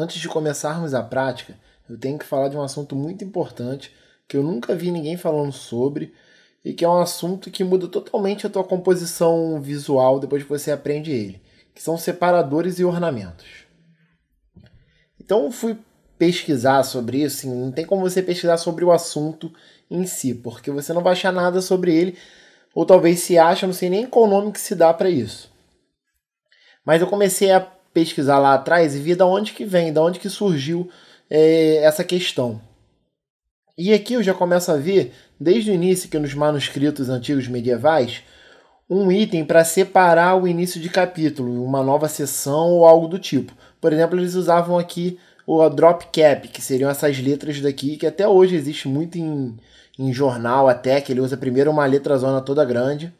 antes de começarmos a prática, eu tenho que falar de um assunto muito importante que eu nunca vi ninguém falando sobre e que é um assunto que muda totalmente a tua composição visual depois que você aprende ele, que são separadores e ornamentos. Então fui pesquisar sobre isso, assim, não tem como você pesquisar sobre o assunto em si, porque você não vai achar nada sobre ele, ou talvez se acha, não sei nem qual nome que se dá para isso. Mas eu comecei a pesquisar lá atrás e vi da onde que vem, da onde que surgiu é, essa questão. E aqui eu já começo a ver, desde o início, que nos manuscritos antigos medievais, um item para separar o início de capítulo, uma nova sessão ou algo do tipo. Por exemplo, eles usavam aqui o drop cap, que seriam essas letras daqui, que até hoje existe muito em, em jornal, até que ele usa primeiro uma letra zona toda grande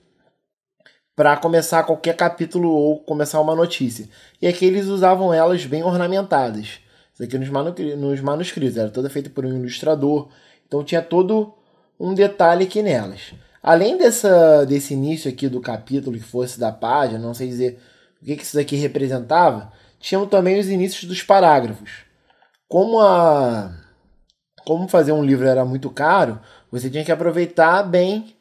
para começar qualquer capítulo ou começar uma notícia. E aqui eles usavam elas bem ornamentadas. Isso aqui nos, nos manuscritos, era toda feita por um ilustrador. Então tinha todo um detalhe aqui nelas. Além dessa, desse início aqui do capítulo que fosse da página, não sei dizer o que, que isso daqui representava, tinham também os inícios dos parágrafos. Como a como fazer um livro era muito caro, você tinha que aproveitar bem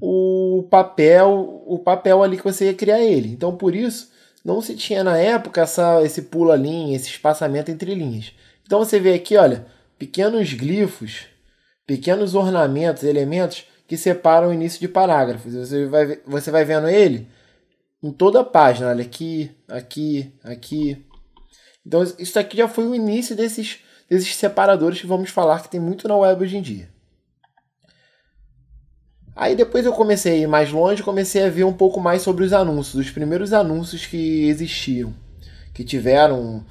o papel, o papel ali que você ia criar ele. Então, por isso, não se tinha na época essa, esse pula-linha, esse espaçamento entre linhas. Então você vê aqui, olha, pequenos glifos, pequenos ornamentos, elementos que separam o início de parágrafos. Você vai, você vai vendo ele em toda a página, olha aqui, aqui, aqui. Então isso aqui já foi o início desses, desses separadores que vamos falar que tem muito na web hoje em dia. Aí depois eu comecei a ir mais longe, comecei a ver um pouco mais sobre os anúncios, os primeiros anúncios que existiam, que tiveram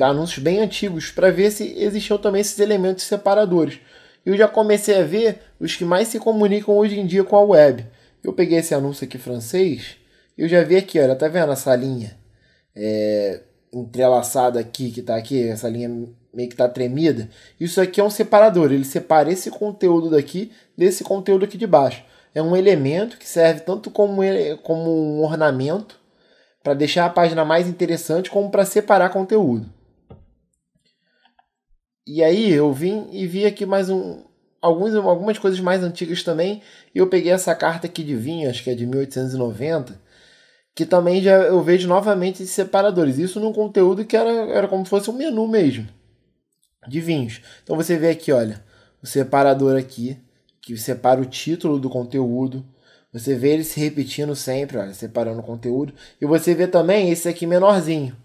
anúncios bem antigos, para ver se existiam também esses elementos separadores. E eu já comecei a ver os que mais se comunicam hoje em dia com a web. Eu peguei esse anúncio aqui francês, eu já vi aqui, olha, tá vendo essa linha é, entrelaçada aqui, que tá aqui, essa linha meio que tá tremida. Isso aqui é um separador, ele separa esse conteúdo daqui desse conteúdo aqui de baixo. É um elemento que serve tanto como, como um ornamento para deixar a página mais interessante, como para separar conteúdo. E aí eu vim e vi aqui mais um, alguns, algumas coisas mais antigas também. E eu peguei essa carta aqui de vinho, acho que é de 1890, que também já eu vejo novamente esses separadores. Isso num conteúdo que era, era como se fosse um menu mesmo de vinhos. Então você vê aqui, olha, o separador aqui, que separa o título do conteúdo. Você vê ele se repetindo sempre, olha, separando o conteúdo. E você vê também esse aqui menorzinho,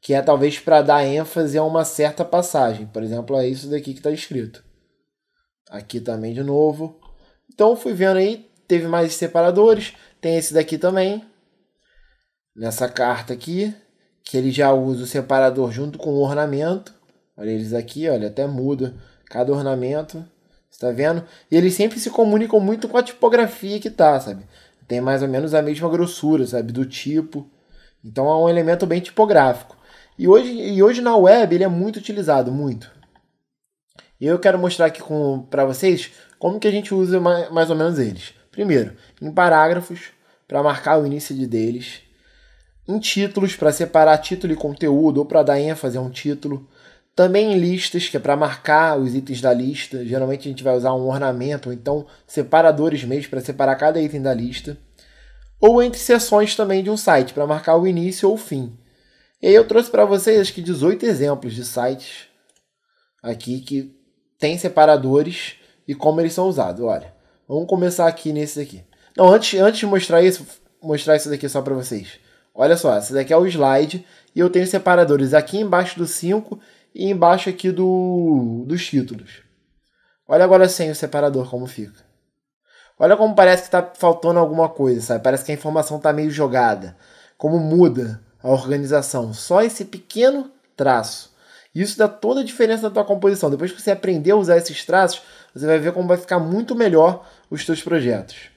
que é talvez para dar ênfase a uma certa passagem. Por exemplo, é isso daqui que está escrito. Aqui também de novo. Então fui vendo aí, teve mais separadores. Tem esse daqui também. Nessa carta aqui, que ele já usa o separador junto com o ornamento. Olha eles aqui, olha, até muda cada ornamento. Está vendo? E eles sempre se comunicam muito com a tipografia que tá, sabe? Tem mais ou menos a mesma grossura, sabe? Do tipo. Então é um elemento bem tipográfico. E hoje, e hoje na web ele é muito utilizado, muito. E eu quero mostrar aqui para vocês como que a gente usa mais, mais ou menos eles. Primeiro, em parágrafos, para marcar o início de deles. Em títulos, para separar título e conteúdo, ou para dar ênfase a um título. Também em listas, que é para marcar os itens da lista. Geralmente a gente vai usar um ornamento, ou então separadores mesmo para separar cada item da lista. Ou entre seções também de um site, para marcar o início ou o fim. E aí eu trouxe para vocês acho que 18 exemplos de sites aqui que tem separadores e como eles são usados. Olha, vamos começar aqui nesse aqui. Não, antes, antes de mostrar isso, mostrar isso daqui só para vocês. Olha só, esse daqui é o slide e eu tenho separadores aqui embaixo do 5 e embaixo aqui do, dos títulos. Olha agora sem o separador como fica. Olha como parece que está faltando alguma coisa, sabe? Parece que a informação está meio jogada. Como muda a organização. Só esse pequeno traço. Isso dá toda a diferença na tua composição. Depois que você aprender a usar esses traços, você vai ver como vai ficar muito melhor os teus projetos.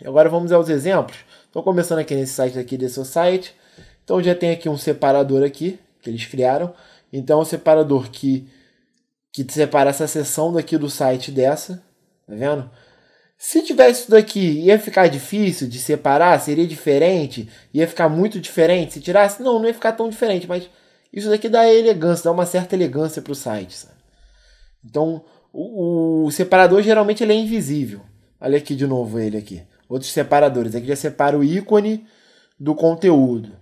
E agora vamos aos exemplos. Estou começando aqui nesse site aqui desse site. Então já tem aqui um separador aqui que eles criaram. Então, o separador que, que separa essa seção daqui do site dessa, tá vendo? Se tivesse isso daqui, ia ficar difícil de separar? Seria diferente? Ia ficar muito diferente? Se tirasse? Não, não ia ficar tão diferente, mas Isso daqui dá elegância, dá uma certa elegância para o site. Sabe? Então, o, o, separador geralmente ele é invisível. Olha aqui de novo ele aqui. Outros separadores. Aqui já separa o ícone do conteúdo.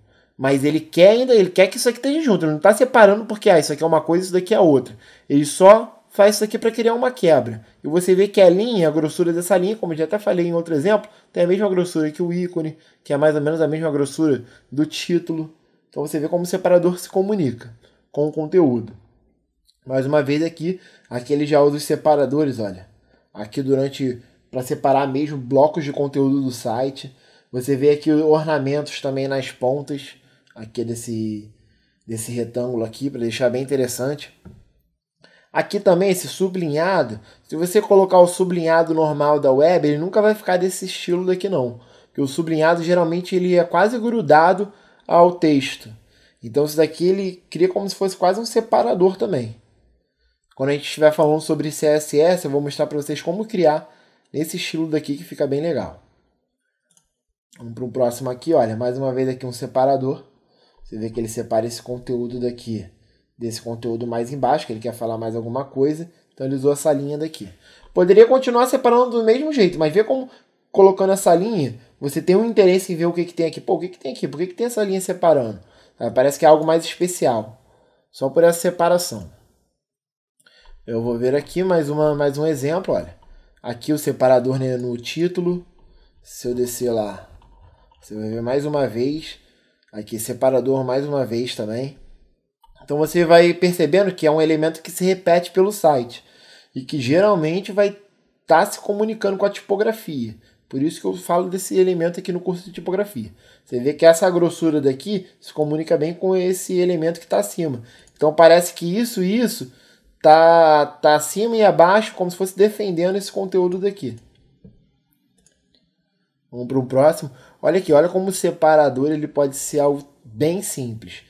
Mas ele quer ainda, ele quer que isso aqui esteja junto. Ele não está separando porque ah, isso aqui é uma coisa, isso daqui é outra. Ele só faz isso aqui para criar uma quebra. E você vê que a linha, a grossura dessa linha, como eu já até falei em outro exemplo, tem a mesma grossura que o ícone, que é mais ou menos a mesma grossura do título. Então você vê como o separador se comunica com o conteúdo. Mais uma vez aqui, aqui ele já usa os separadores, olha. Aqui durante para separar mesmo blocos de conteúdo do site. Você vê aqui ornamentos também nas pontas, aqui desse desse retângulo aqui para deixar bem interessante. Aqui também esse sublinhado, se você colocar o sublinhado normal da web, ele nunca vai ficar desse estilo daqui não. Porque o sublinhado geralmente ele é quase grudado ao texto. Então isso daqui ele cria como se fosse quase um separador também. Quando a gente estiver falando sobre CSS, eu vou mostrar para vocês como criar nesse estilo daqui que fica bem legal. Vamos para o próximo aqui, olha, mais uma vez aqui um separador. Você vê que ele separa esse conteúdo daqui desse conteúdo mais embaixo, que ele quer falar mais alguma coisa. Então ele usou essa linha daqui. Poderia continuar separando do mesmo jeito, mas vê como colocando essa linha, você tem um interesse em ver o que, que tem aqui. Pô, o que, que tem aqui? Por que, que tem essa linha separando? Parece que é algo mais especial. Só por essa separação. Eu vou ver aqui mais, uma, mais um exemplo, olha. Aqui o separador né, no título. Se eu descer lá, você vai ver mais uma vez. Aqui separador mais uma vez também. Então você vai percebendo que é um elemento que se repete pelo site e que geralmente vai estar tá se comunicando com a tipografia. Por isso que eu falo desse elemento aqui no curso de tipografia. Você vê que essa grossura daqui se comunica bem com esse elemento que está acima. Então parece que isso e isso tá, tá acima e abaixo, como se fosse defendendo esse conteúdo daqui. Vamos para o próximo. Olha aqui, olha como o separador ele pode ser algo bem simples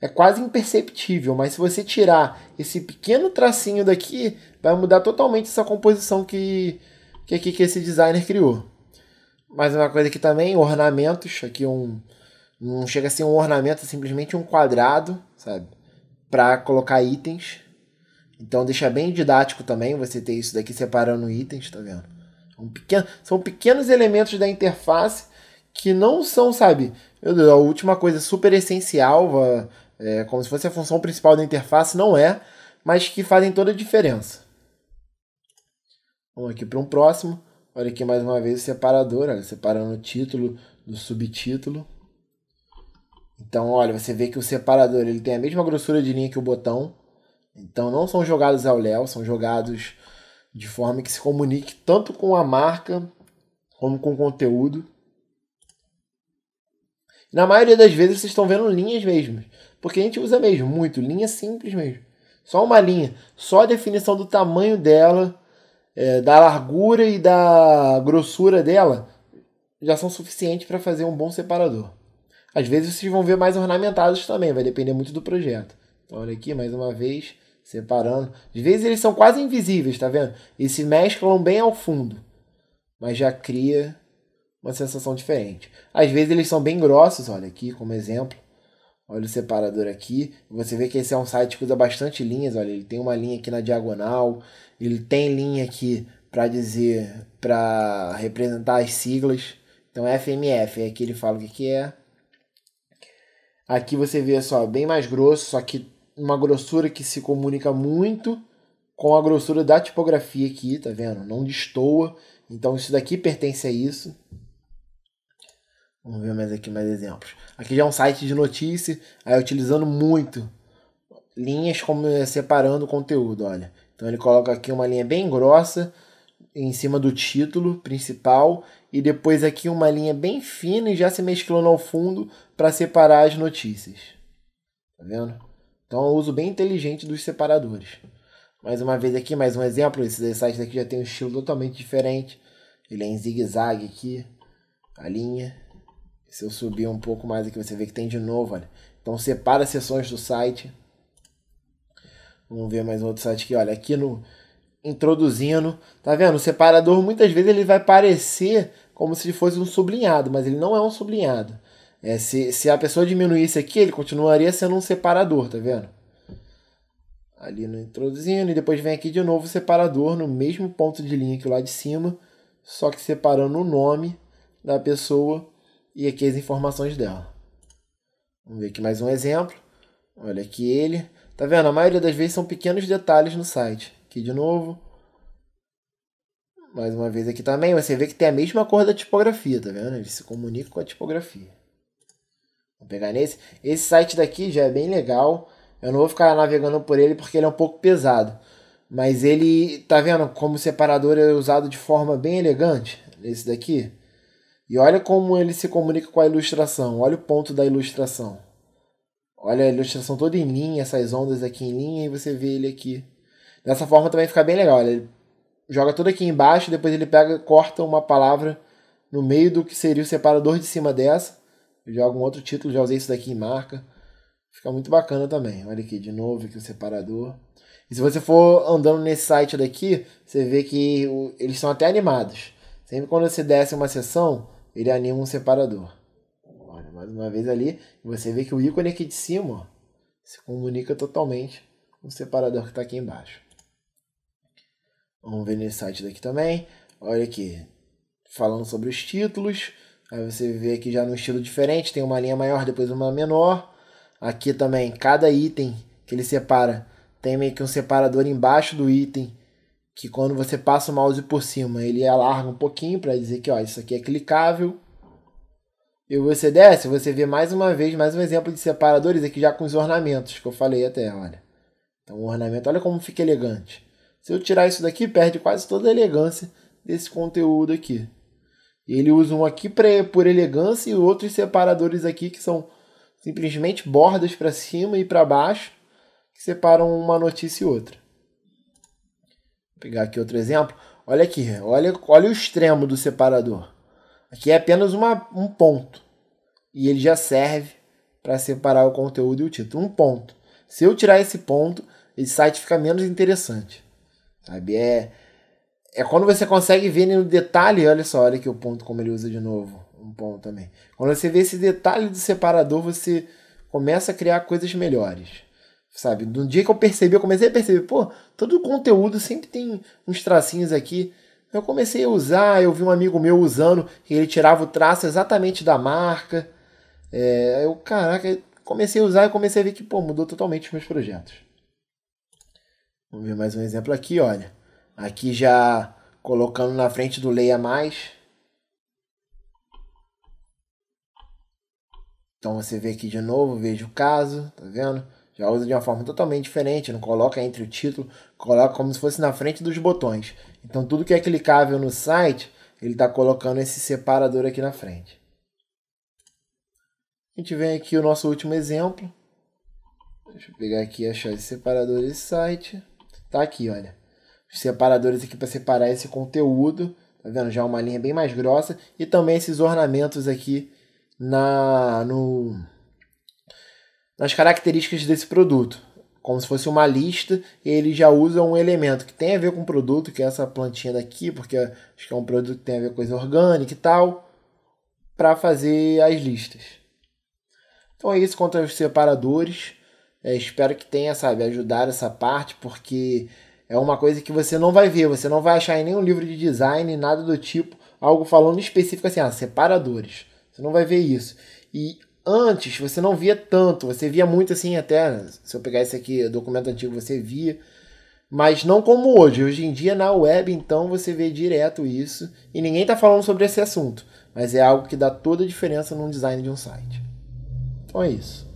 é quase imperceptível, mas se você tirar esse pequeno tracinho daqui, vai mudar totalmente essa composição que, que, que esse designer criou. Mais uma coisa aqui também, ornamentos, aqui um não chega a ser um ornamento, é simplesmente um quadrado, sabe? Para colocar itens. Então deixa bem didático também você ter isso daqui separando itens, tá vendo? Um pequeno, são pequenos elementos da interface que não são, sabe? Deus, a última coisa super essencial, é, como se fosse a função principal da interface, não é, mas que fazem toda a diferença. Vamos aqui para um próximo. Olha aqui mais uma vez o separador, olha, separando o título do subtítulo. Então, olha, você vê que o separador ele tem a mesma grossura de linha que o botão. Então, não são jogados ao léu, são jogados de forma que se comunique tanto com a marca como com o conteúdo. Na maioria das vezes vocês estão vendo linhas mesmo. Porque a gente usa mesmo, muito, linha simples mesmo. Só uma linha, só a definição do tamanho dela, é, da largura e da grossura dela, já são suficientes para fazer um bom separador. Às vezes vocês vão ver mais ornamentados também, vai depender muito do projeto. Então, olha aqui, mais uma vez, separando. Às vezes eles são quase invisíveis, tá vendo? E se mesclam bem ao fundo, mas já cria uma sensação diferente. Às vezes eles são bem grossos, olha aqui como exemplo. Olha o separador aqui. Você vê que esse é um site que usa bastante linhas. Olha, ele tem uma linha aqui na diagonal. Ele tem linha aqui para dizer, para representar as siglas. Então, FMF, é aqui ele fala o que, que é. Aqui você vê só, bem mais grosso, só que uma grossura que se comunica muito com a grossura da tipografia aqui, tá vendo? Não destoa. Então, isso daqui pertence a isso. Vamos ver mais aqui mais exemplos. Aqui já é um site de notícia, aí utilizando muito linhas como é, separando o conteúdo, olha. Então ele coloca aqui uma linha bem grossa em cima do título principal e depois aqui uma linha bem fina e já se mesclando ao fundo para separar as notícias. Tá vendo? Então é uso bem inteligente dos separadores. Mais uma vez aqui, mais um exemplo. Esse site daqui já tem um estilo totalmente diferente. Ele é em zigue-zague aqui, a linha. Se eu subir um pouco mais aqui, você vê que tem de novo, olha. Então separa seções do site. Vamos ver mais um outro site aqui, olha. Aqui no introduzindo, tá vendo? O separador muitas vezes ele vai parecer como se fosse um sublinhado, mas ele não é um sublinhado. É, se, se a pessoa diminuísse aqui, ele continuaria sendo um separador, tá vendo? Ali no introduzindo, e depois vem aqui de novo o separador no mesmo ponto de linha que lá de cima, só que separando o nome da pessoa e aqui as informações dela. Vamos ver aqui mais um exemplo. Olha aqui ele. Tá vendo? A maioria das vezes são pequenos detalhes no site. Aqui de novo. Mais uma vez aqui também, você vê que tem a mesma cor da tipografia, tá vendo? Ele se comunica com a tipografia. Vamos pegar nesse. Esse site daqui já é bem legal. Eu não vou ficar navegando por ele porque ele é um pouco pesado. Mas ele, tá vendo como separador é usado de forma bem elegante? Esse daqui. E olha como ele se comunica com a ilustração. Olha o ponto da ilustração. Olha a ilustração toda em linha, essas ondas aqui em linha, e você vê ele aqui. Dessa forma também fica bem legal. Ele joga tudo aqui embaixo, depois ele pega corta uma palavra no meio do que seria o separador de cima dessa. Joga um outro título, já usei isso daqui em marca. Fica muito bacana também. Olha aqui, de novo aqui o separador. E se você for andando nesse site daqui, você vê que eles são até animados. Sempre quando você desce uma seção, ele anima um separador. Olha, mais uma vez ali, você vê que o ícone aqui de cima ó, se comunica totalmente com o separador que está aqui embaixo. Vamos ver nesse site daqui também. Olha aqui, falando sobre os títulos. Aí você vê aqui já no estilo diferente, tem uma linha maior, depois uma menor. Aqui também, cada item que ele separa tem meio que um separador embaixo do item, que quando você passa o mouse por cima, ele alarga um pouquinho para dizer que ó, isso aqui é clicável. E você desce, você vê mais uma vez, mais um exemplo de separadores aqui já com os ornamentos que eu falei até, olha. Então o ornamento, olha como fica elegante. Se eu tirar isso daqui, perde quase toda a elegância desse conteúdo aqui. Ele usa um aqui pra, por elegância e outros separadores aqui que são simplesmente bordas para cima e para baixo que separam uma notícia e outra. Vou pegar aqui outro exemplo. Olha aqui, olha, olha o extremo do separador. Aqui é apenas uma, um ponto. E ele já serve para separar o conteúdo e o título. Um ponto. Se eu tirar esse ponto, esse site fica menos interessante. Sabe? É, é quando você consegue ver no detalhe, olha só, olha aqui o ponto como ele usa de novo, um ponto também. Quando você vê esse detalhe do separador, você começa a criar coisas melhores. Sabe? No dia que eu percebi, eu comecei a perceber, pô, todo o conteúdo sempre tem uns tracinhos aqui. Eu comecei a usar, eu vi um amigo meu usando, que ele tirava o traço exatamente da marca. É, eu, caraca, comecei a usar e comecei a ver que, pô, mudou totalmente os meus projetos. Vamos ver mais um exemplo aqui, olha. Aqui já colocando na frente do Leia Mais. Então você vê aqui de novo, veja o caso, tá vendo? Já usa de uma forma totalmente diferente, não coloca entre o título, coloca como se fosse na frente dos botões. Então tudo que é clicável no site, ele está colocando esse separador aqui na frente. A gente vem aqui o nosso último exemplo. Deixa eu pegar aqui e achar esse separador desse site. Tá aqui, olha separadores aqui para separar esse conteúdo, tá vendo? Já uma linha bem mais grossa e também esses ornamentos aqui na no nas características desse produto, como se fosse uma lista, ele já usa um elemento que tem a ver com o produto, que é essa plantinha daqui, porque acho que é um produto que tem a ver com coisa orgânica e tal, para fazer as listas. Então é isso quanto aos separadores. É, espero que tenha, sabe, ajudado essa parte, porque é uma coisa que você não vai ver, você não vai achar em nenhum livro de design, nada do tipo, algo falando específico assim, ah, separadores. Você não vai ver isso. E antes você não via tanto, você via muito assim até, se eu pegar esse aqui, documento antigo, você via, mas não como hoje. Hoje em dia na web, então, você vê direto isso, e ninguém está falando sobre esse assunto, mas é algo que dá toda a diferença no design de um site. Então é isso.